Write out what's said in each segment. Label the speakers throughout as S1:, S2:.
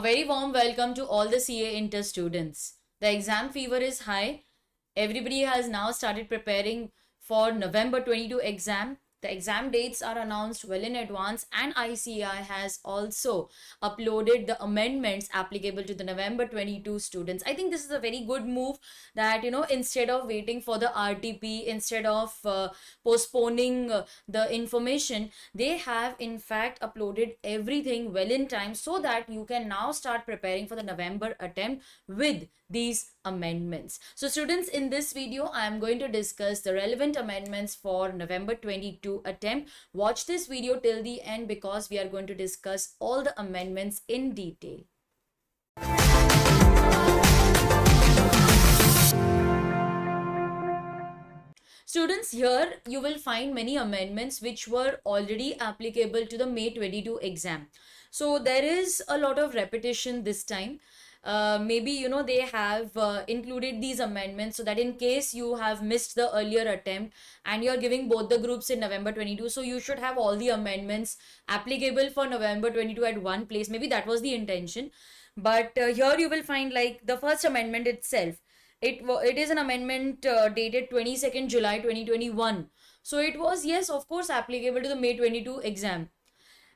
S1: A very warm welcome to all the CA Inter students. The exam fever is high. Everybody has now started preparing for November 22 exam. The exam dates are announced well in advance and ICAI has also uploaded the amendments applicable to the November 22 students. I think this is a very good move that, you know, instead of waiting for the RTP, instead of uh, postponing uh, the information, they have in fact uploaded everything well in time so that you can now start preparing for the November attempt with these amendments. So students, in this video, I am going to discuss the relevant amendments for November 22 attempt. Watch this video till the end because we are going to discuss all the amendments in detail. Students, here you will find many amendments which were already applicable to the May 22 exam. So there is a lot of repetition this time uh, maybe you know they have uh, included these amendments so that in case you have missed the earlier attempt and you're giving both the groups in november 22 so you should have all the amendments applicable for november 22 at one place. Maybe that was the intention. But uh, here you will find like the first amendment itself. It it is an amendment uh, dated 22nd july 2021 so it was yes of course applicable to the may 22 exam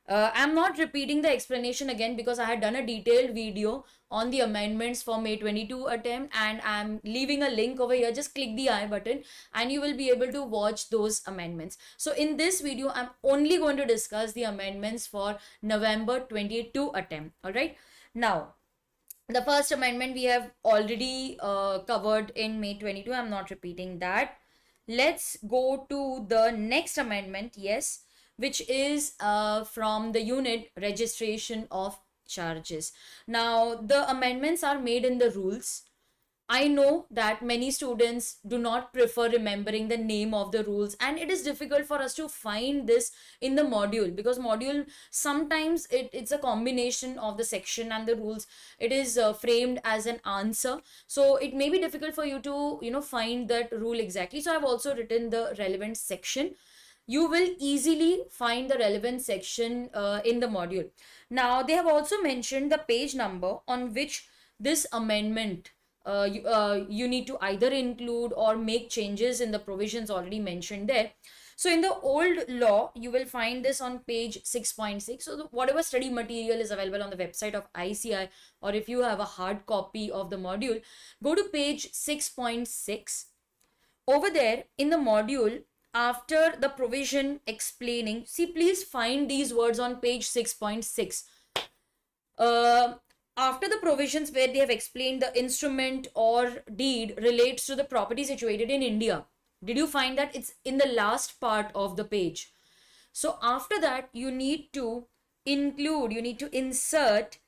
S1: uh, I'm not repeating the explanation again because I had done a detailed video on the amendments for May 22 attempt and I'm leaving a link over here. Just click the I button and you will be able to watch those amendments. So in this video, I'm only going to discuss the amendments for November 22 attempt. Alright. Now, the first amendment we have already uh, covered in May 22. I'm not repeating that. Let's go to the next amendment. Yes which is uh, from the unit registration of charges. Now, the amendments are made in the rules. I know that many students do not prefer remembering the name of the rules and it is difficult for us to find this in the module because module sometimes it, it's a combination of the section and the rules. It is uh, framed as an answer. So it may be difficult for you to, you know, find that rule exactly. So I've also written the relevant section you will easily find the relevant section uh, in the module. Now, they have also mentioned the page number on which this amendment uh, you, uh, you need to either include or make changes in the provisions already mentioned there. So in the old law, you will find this on page 6.6. So the, whatever study material is available on the website of ICAI or if you have a hard copy of the module, go to page 6.6. Over there in the module, after the provision explaining see please find these words on page 6.6 uh, after the provisions where they have explained the instrument or deed relates to the property situated in india. Did you find that? It's in the last part of the page. So after that you need to include you need to insert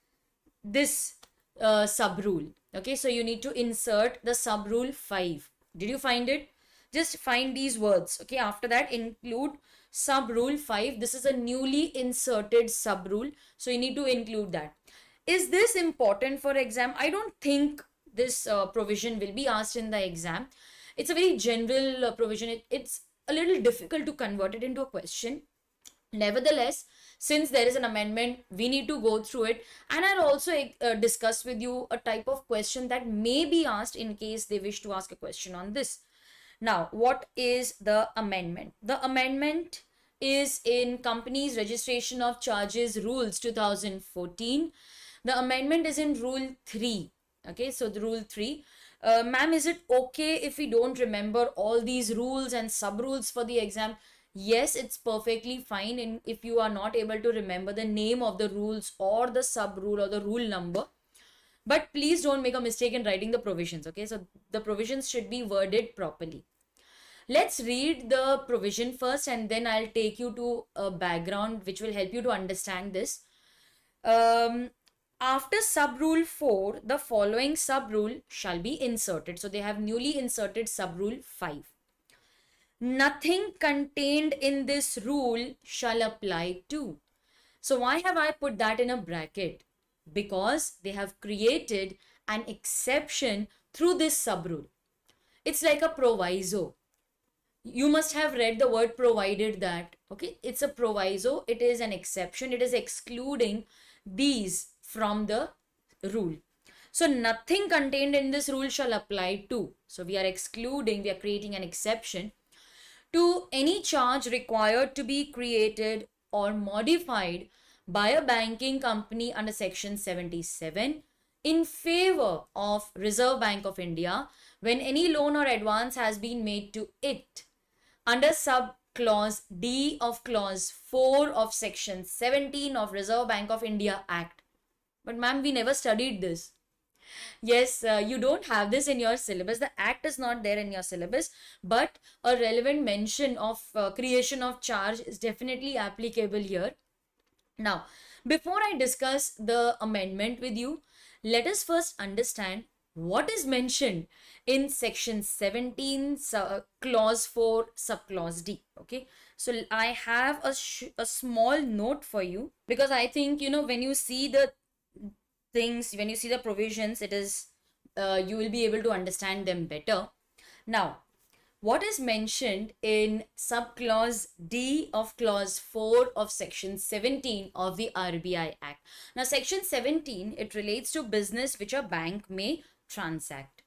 S1: this uh, sub rule. Okay so you need to insert the sub rule 5 did you find it just find these words okay? After that include sub rule 5 this is a newly inserted sub rule so you need to include that. Is this important? For exam i don't think this uh, provision will be asked in the exam. It's a very general uh, provision. It, it's a little difficult to convert it into a question. Nevertheless since there is an amendment we need to go through it and i'll also uh, discuss with you a type of question that may be asked in case they wish to ask a question on this now, what is the amendment? The amendment is in Companies Registration of Charges Rules 2014. The amendment is in Rule 3. Okay, so the Rule 3. Uh, Ma'am, is it okay if we don't remember all these rules and sub rules for the exam? Yes, it's perfectly fine in, if you are not able to remember the name of the rules or the sub rule or the rule number but please don't make a mistake in writing the provisions okay? So the provisions should be worded properly. Let's read the provision first and then i'll take you to a background which will help you to understand this. Um, after sub rule 4 the following sub rule shall be inserted. So they have newly inserted sub rule 5 nothing contained in this rule shall apply to. So why have i put that in a bracket because they have created an exception through this sub rule. It's like a proviso. You must have read the word provided that. Okay, it's a proviso. It is an exception. It is excluding these from the rule. So nothing contained in this rule shall apply to. So we are excluding, we are creating an exception to any charge required to be created or modified by a banking company under section 77 in favor of Reserve Bank of India when any loan or advance has been made to it under sub clause D of clause 4 of section 17 of Reserve Bank of India Act. But ma'am, we never studied this. Yes, uh, you don't have this in your syllabus. The act is not there in your syllabus, but a relevant mention of uh, creation of charge is definitely applicable here. Now, before I discuss the amendment with you, let us first understand what is mentioned in section 17 uh, clause 4 subclause d okay? So i have a, a small note for you because i think you know when you see the things when you see the provisions it is uh, you will be able to understand them better. Now what is mentioned in subclause D of clause 4 of section 17 of the RBI Act. Now section 17 it relates to business which a bank may transact.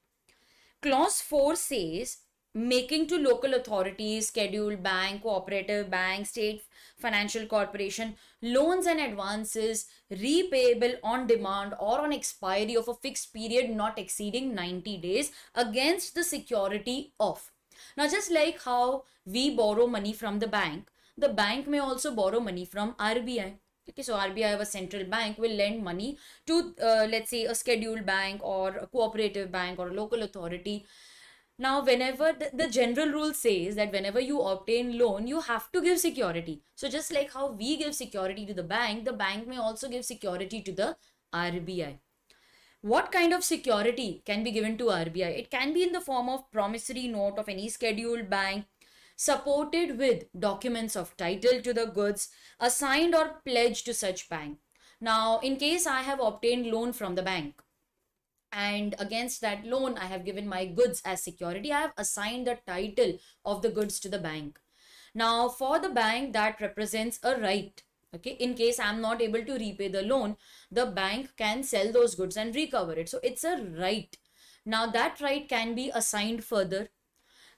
S1: Clause 4 says making to local authorities, scheduled bank, cooperative bank, state financial corporation, loans and advances repayable on demand or on expiry of a fixed period not exceeding 90 days against the security of. Now just like how we borrow money from the bank, the bank may also borrow money from RBI. Okay, so RBI, a central bank, will lend money to, uh, let's say, a scheduled bank or a cooperative bank or a local authority. Now, whenever the, the general rule says that whenever you obtain loan, you have to give security. So just like how we give security to the bank, the bank may also give security to the RBI. What kind of security can be given to RBI? It can be in the form of promissory note of any scheduled bank, supported with documents of title to the goods assigned or pledged to such bank. Now, in case I have obtained loan from the bank and against that loan, I have given my goods as security, I have assigned the title of the goods to the bank. Now, for the bank, that represents a right. Okay, in case I'm not able to repay the loan, the bank can sell those goods and recover it. So it's a right. Now that right can be assigned further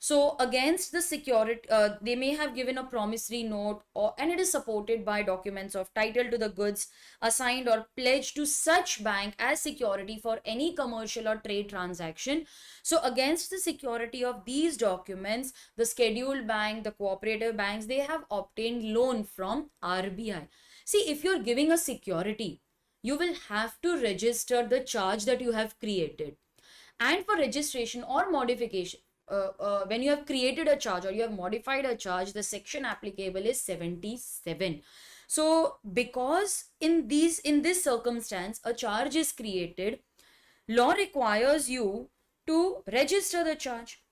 S1: so against the security, uh, they may have given a promissory note or and it is supported by documents of title to the goods assigned or pledged to such bank as security for any commercial or trade transaction. So against the security of these documents, the scheduled bank, the cooperative banks, they have obtained loan from RBI. See, if you're giving a security, you will have to register the charge that you have created. And for registration or modification, uh, uh, when you have created a charge or you have modified a charge, the section applicable is 77. So because in these in this circumstance, a charge is created, law requires you to register the charge.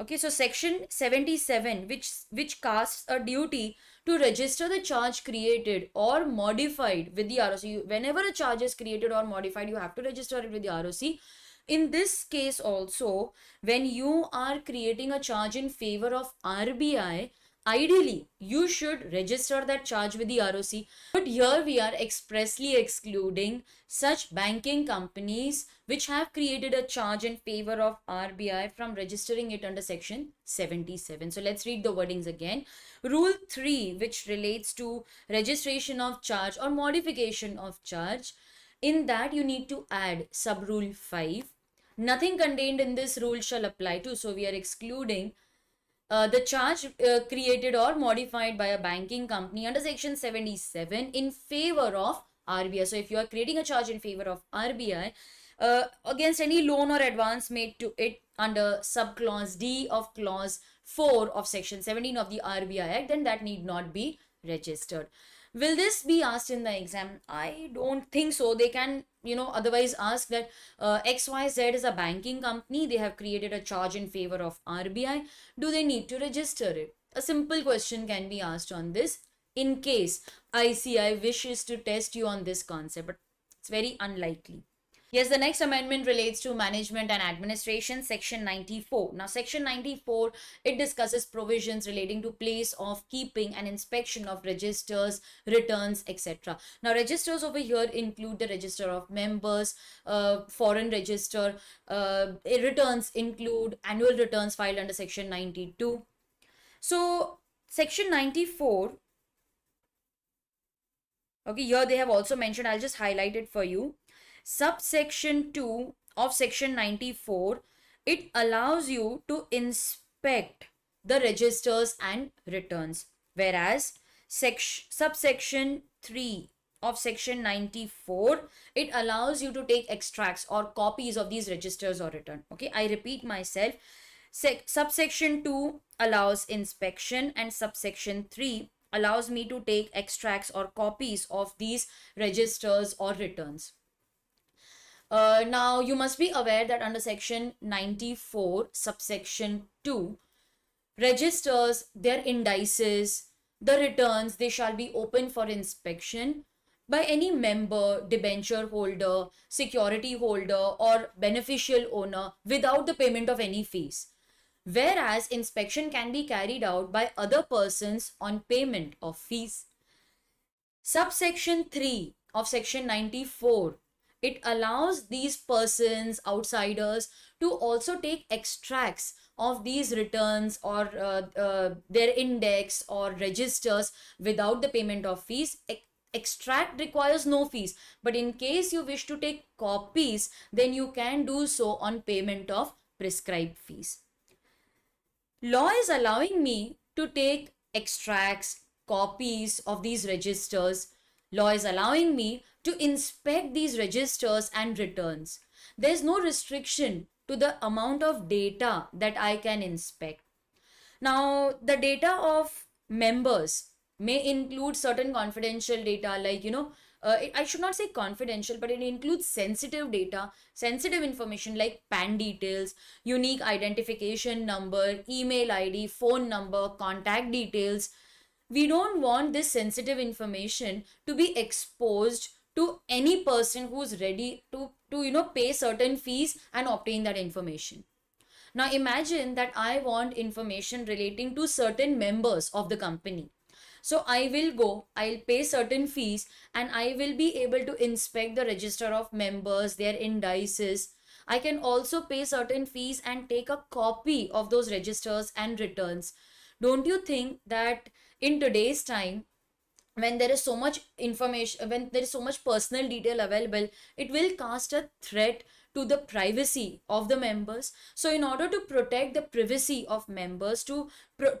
S1: Okay, so section 77, which which casts a duty to register the charge created or modified with the ROC. Whenever a charge is created or modified, you have to register it with the ROC in this case also when you are creating a charge in favor of RBI ideally you should register that charge with the ROC but here we are expressly excluding such banking companies which have created a charge in favor of RBI from registering it under section 77 so let's read the wordings again. Rule 3 which relates to registration of charge or modification of charge. In that you need to add sub rule 5 nothing contained in this rule shall apply to so we are excluding uh, the charge uh, created or modified by a banking company under section 77 in favor of RBI. So if you are creating a charge in favor of RBI uh, against any loan or advance made to it under subclause D of clause 4 of section 17 of the RBI Act, then that need not be registered. Will this be asked in the exam? I don't think so. They can, you know, otherwise ask that uh, XYZ is a banking company. They have created a charge in favor of RBI. Do they need to register it? A simple question can be asked on this in case ICAI wishes to test you on this concept, but it's very unlikely. Yes, the next amendment relates to management and administration, section 94. Now, section 94, it discusses provisions relating to place of keeping and inspection of registers, returns, etc. Now, registers over here include the register of members, uh, foreign register, uh, returns include annual returns filed under section 92. So, section 94 okay here they have also mentioned i'll just highlight it for you subsection 2 of section 94 it allows you to inspect the registers and returns. Whereas section subsection 3 of section 94 it allows you to take extracts or copies of these registers or return. Okay i repeat myself. Sec subsection 2 allows inspection and subsection 3 allows me to take extracts or copies of these registers or returns uh, now, you must be aware that under section 94, subsection 2, registers, their indices, the returns, they shall be open for inspection by any member, debenture holder, security holder, or beneficial owner without the payment of any fees. Whereas inspection can be carried out by other persons on payment of fees. Subsection 3 of section 94 it allows these persons outsiders to also take extracts of these returns or uh, uh, their index or registers without the payment of fees. Extract requires no fees but in case you wish to take copies then you can do so on payment of prescribed fees. Law is allowing me to take extracts copies of these registers. Law is allowing me to inspect these registers and returns. There's no restriction to the amount of data that I can inspect. Now, the data of members may include certain confidential data like, you know, uh, I should not say confidential, but it includes sensitive data, sensitive information like PAN details, unique identification number, email ID, phone number, contact details. We don't want this sensitive information to be exposed to any person who's ready to to you know pay certain fees and obtain that information. Now imagine that i want information relating to certain members of the company. So i will go i'll pay certain fees and i will be able to inspect the register of members their indices. I can also pay certain fees and take a copy of those registers and returns. Don't you think that in today's time when there is so much information when there is so much personal detail available it will cast a threat to the privacy of the members. So in order to protect the privacy of members to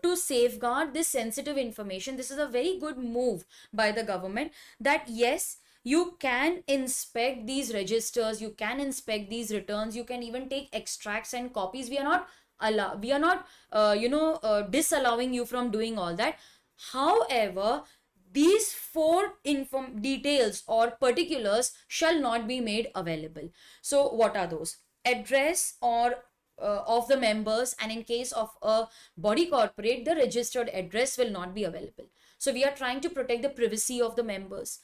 S1: to safeguard this sensitive information this is a very good move by the government that yes you can inspect these registers you can inspect these returns you can even take extracts and copies. We are not allow we are not uh, you know uh, disallowing you from doing all that. However these four inform details or particulars shall not be made available. So what are those? Address or uh, of the members and in case of a body corporate the registered address will not be available. So we are trying to protect the privacy of the members.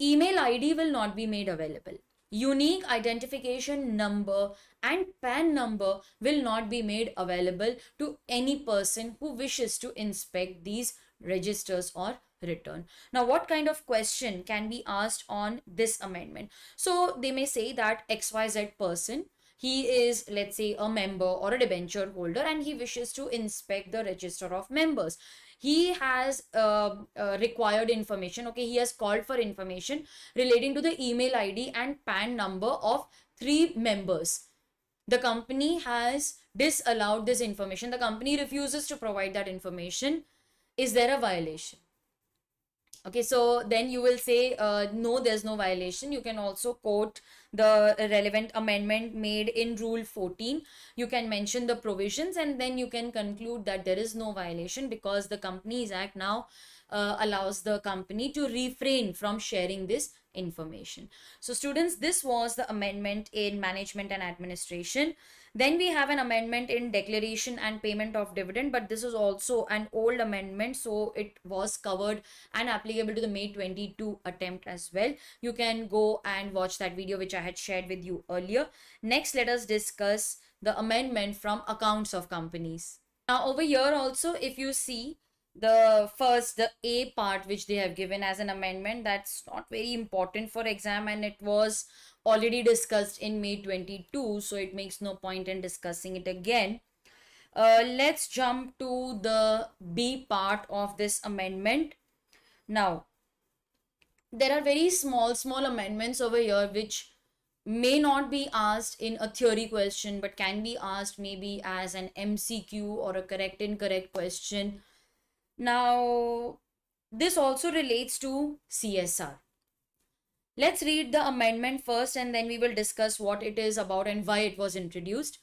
S1: Email id will not be made available. Unique identification number and pan number will not be made available to any person who wishes to inspect these registers or return. Now, what kind of question can be asked on this amendment? So, they may say that XYZ person, he is, let's say, a member or a debenture holder and he wishes to inspect the register of members. He has uh, uh, required information, okay, he has called for information relating to the email ID and PAN number of three members. The company has disallowed this information. The company refuses to provide that information. Is there a violation? Okay so then you will say uh, no there's no violation. You can also quote the relevant amendment made in rule 14 you can mention the provisions and then you can conclude that there is no violation because the companies act now uh, allows the company to refrain from sharing this information. So students this was the amendment in management and administration then we have an amendment in declaration and payment of dividend but this is also an old amendment so it was covered and applicable to the may 22 attempt as well. You can go and watch that video which i had shared with you earlier. Next let us discuss the amendment from accounts of companies. Now over here also if you see the first the a part which they have given as an amendment that's not very important for exam and it was already discussed in may 22 so it makes no point in discussing it again. Uh, let's jump to the b part of this amendment. Now there are very small small amendments over here which may not be asked in a theory question but can be asked maybe as an mcq or a correct incorrect question now, this also relates to CSR. Let's read the amendment first and then we will discuss what it is about and why it was introduced.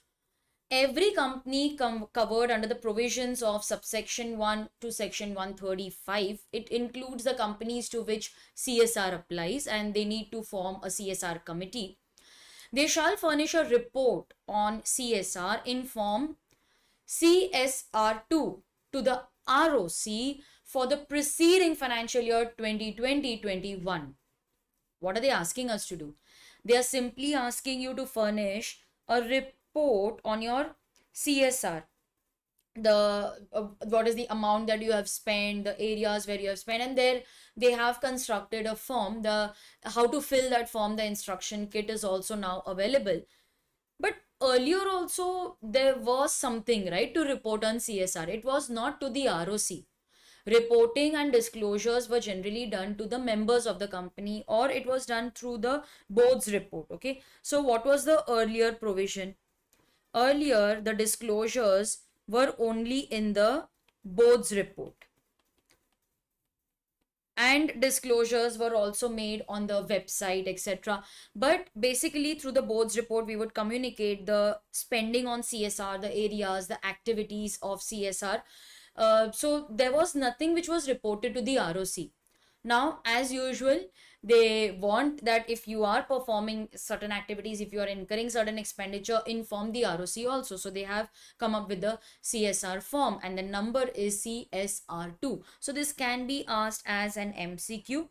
S1: Every company com covered under the provisions of subsection 1 to section 135, it includes the companies to which CSR applies and they need to form a CSR committee. They shall furnish a report on CSR in form CSR2 to the ROC for the preceding financial year 2020-21. What are they asking us to do? They are simply asking you to furnish a report on your CSR. The uh, what is the amount that you have spent, the areas where you have spent, and there they have constructed a form. The how to fill that form, the instruction kit is also now available. But earlier also there was something right to report on CSR. It was not to the ROC. Reporting and disclosures were generally done to the members of the company or it was done through the board's report. Okay. So what was the earlier provision? Earlier the disclosures were only in the board's report and disclosures were also made on the website etc but basically through the board's report we would communicate the spending on csr the areas the activities of csr uh, so there was nothing which was reported to the roc now as usual they want that if you are performing certain activities if you are incurring certain expenditure inform the roc also. So they have come up with the csr form and the number is csr2 so this can be asked as an mcq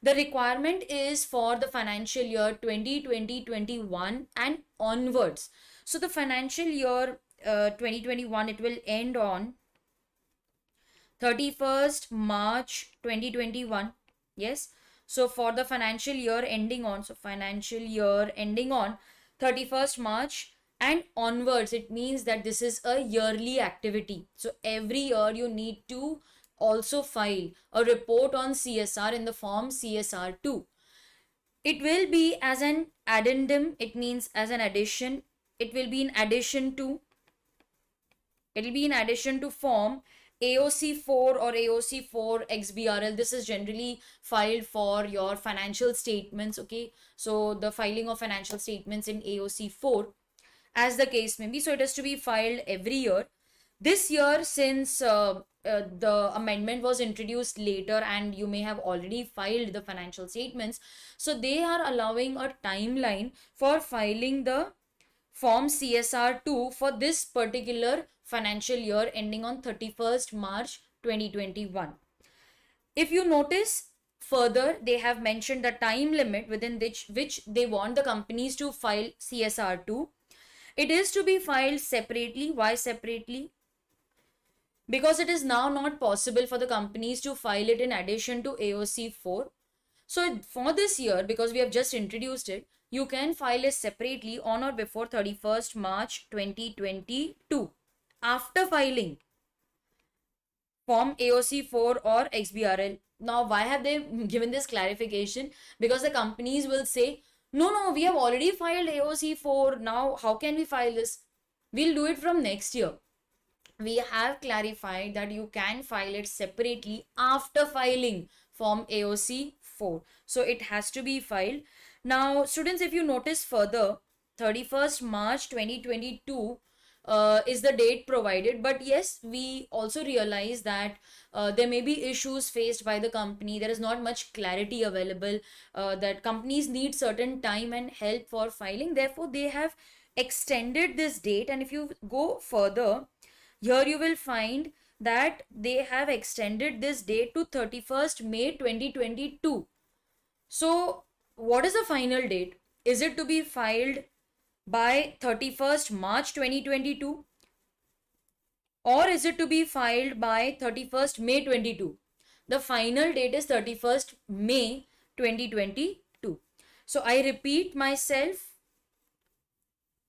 S1: the requirement is for the financial year 2020-21 and onwards. So the financial year uh, 2021 it will end on 31st march 2021 yes so for the financial year ending on, so financial year ending on 31st March and onwards, it means that this is a yearly activity. So every year you need to also file a report on CSR in the form CSR2. It will be as an addendum, it means as an addition. It will be in addition to, it will be in addition to form AOC4 or AOC4 XBRL, this is generally filed for your financial statements, okay? So the filing of financial statements in AOC4 as the case may be. So it has to be filed every year. This year, since uh, uh, the amendment was introduced later and you may have already filed the financial statements, so they are allowing a timeline for filing the form CSR2 for this particular financial year ending on 31st March 2021. If you notice further, they have mentioned the time limit within which, which they want the companies to file CSR2. It is to be filed separately. Why separately? Because it is now not possible for the companies to file it in addition to AOC 4. So for this year, because we have just introduced it, you can file it separately on or before 31st March 2022 after filing form AOC4 or XBRL. Now, why have they given this clarification? Because the companies will say, no, no, we have already filed AOC4. Now, how can we file this? We'll do it from next year. We have clarified that you can file it separately after filing form AOC4. So, it has to be filed. Now, students, if you notice further, 31st March 2022 uh, is the date provided but yes we also realize that uh, there may be issues faced by the company there is not much clarity available uh, that companies need certain time and help for filing therefore they have extended this date and if you go further here you will find that they have extended this date to 31st May 2022. So what is the final date? Is it to be filed by 31st March 2022? Or is it to be filed by 31st May 22? The final date is 31st May 2022. So I repeat myself.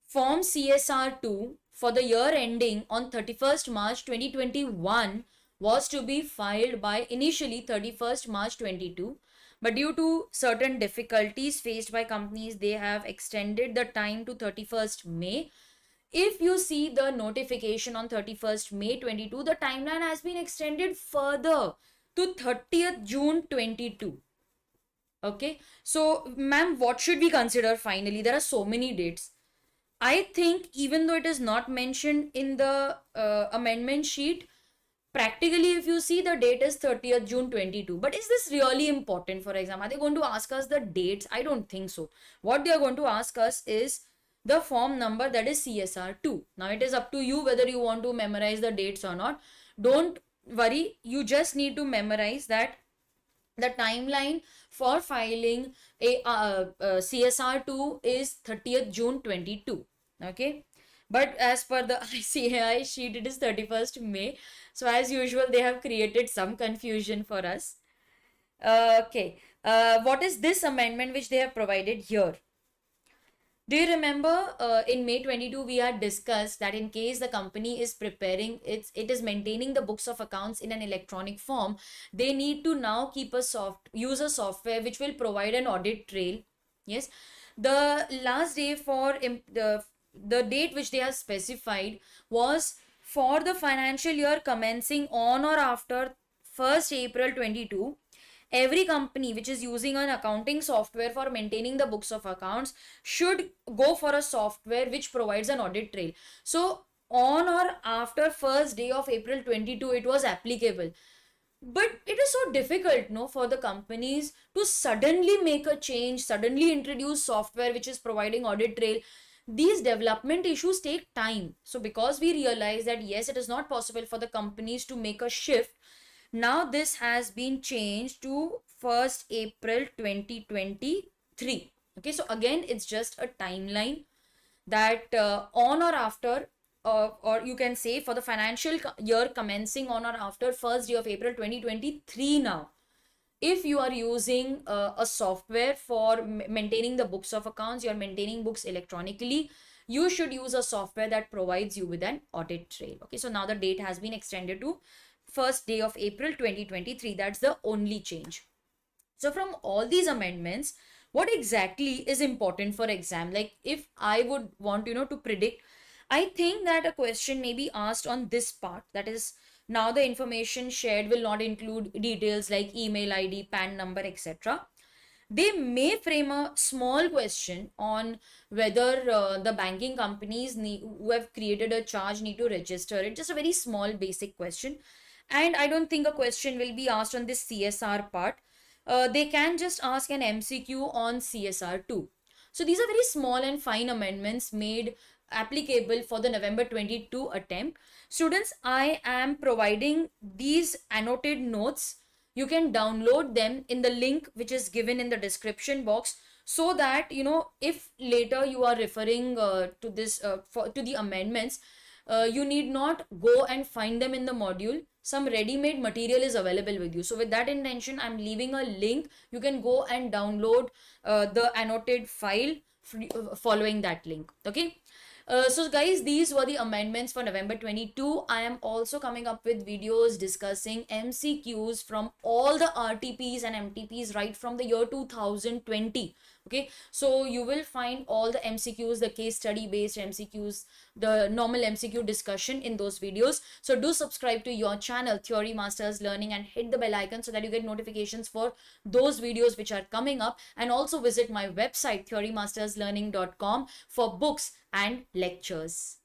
S1: Form CSR2 for the year ending on 31st March 2021 was to be filed by initially 31st March 22 but due to certain difficulties faced by companies they have extended the time to 31st May. If you see the notification on 31st May 22 the timeline has been extended further to 30th June 22 okay? So ma'am what should we consider finally? There are so many dates. I think even though it is not mentioned in the uh, amendment sheet, practically if you see the date is 30th June 22. But is this really important for exam? Are they going to ask us the dates? I don't think so. What they are going to ask us is the form number that is CSR2. Now it is up to you whether you want to memorize the dates or not. Don't worry. You just need to memorize that the timeline for filing a uh, uh, CSR2 is 30th June 22 okay but as per the ICAI sheet it is 31st May. So as usual they have created some confusion for us. Uh, okay. Uh, what is this amendment which they have provided here? Do you remember uh, in May 22 we had discussed that in case the company is preparing its it is maintaining the books of accounts in an electronic form they need to now keep a soft use a software which will provide an audit trail. Yes. The last day for the the date which they have specified was for the financial year commencing on or after 1st April 22 every company which is using an accounting software for maintaining the books of accounts should go for a software which provides an audit trail. So on or after first day of april 22 it was applicable. But it is so difficult no for the companies to suddenly make a change suddenly introduce software which is providing audit trail these development issues take time. So because we realize that yes it is not possible for the companies to make a shift now this has been changed to 1st april 2023 okay so again it's just a timeline that uh, on or after uh, or you can say for the financial year commencing on or after first day of april 2023 now if you are using uh, a software for maintaining the books of accounts you're maintaining books electronically you should use a software that provides you with an audit trail. Okay so now the date has been extended to first day of april 2023 that's the only change. So from all these amendments what exactly is important for exam? Like if i would want you know to predict i think that a question may be asked on this part that is now the information shared will not include details like email ID, PAN number, etc. They may frame a small question on whether uh, the banking companies need, who have created a charge need to register it. Just a very small basic question. And I don't think a question will be asked on this CSR part. Uh, they can just ask an MCQ on CSR2. So these are very small and fine amendments made applicable for the November 22 attempt. Students, I am providing these annotated notes. You can download them in the link which is given in the description box so that, you know, if later you are referring uh, to this, uh, for, to the amendments, uh, you need not go and find them in the module. Some ready-made material is available with you. So with that intention i'm leaving a link. You can go and download uh, the annotated file uh, following that link. Okay uh, so guys, these were the amendments for November 22. I am also coming up with videos discussing MCQs from all the RTPs and MTPs right from the year 2020 okay so you will find all the mcqs the case study based mcqs the normal mcq discussion in those videos. So do subscribe to your channel theory masters learning and hit the bell icon so that you get notifications for those videos which are coming up. And also visit my website theorymasterslearning.com for books and lectures